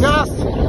next. Just,